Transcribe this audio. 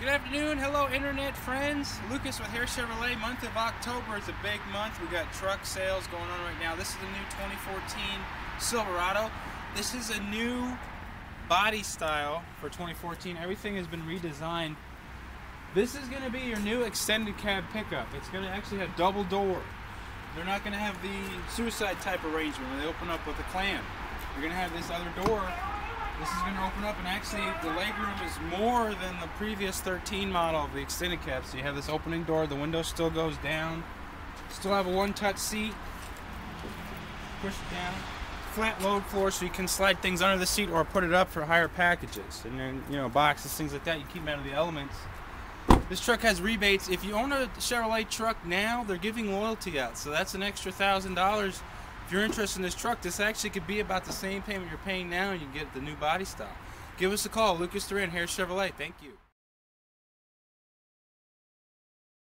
Good afternoon, hello internet friends. Lucas with Hare Chevrolet. Month of October is a big month. We got truck sales going on right now. This is the new 2014 Silverado. This is a new body style for 2014. Everything has been redesigned. This is going to be your new extended cab pickup. It's going to actually have double door. They're not going to have the suicide type arrangement where they open up with a clam. You're going to have this other door this is going to open up and actually the legroom is more than the previous 13 model of the extended cab. So you have this opening door, the window still goes down. Still have a one-touch seat. Push it down. Flat load floor so you can slide things under the seat or put it up for higher packages. And then, you know, boxes, things like that, you keep them out of the elements. This truck has rebates. If you own a Chevrolet truck now, they're giving loyalty out. So that's an extra thousand dollars if you're interested in this truck, this actually could be about the same payment you're paying now and you get the new body style. Give us a call, Lucas Duran, Hare Chevrolet. Thank you.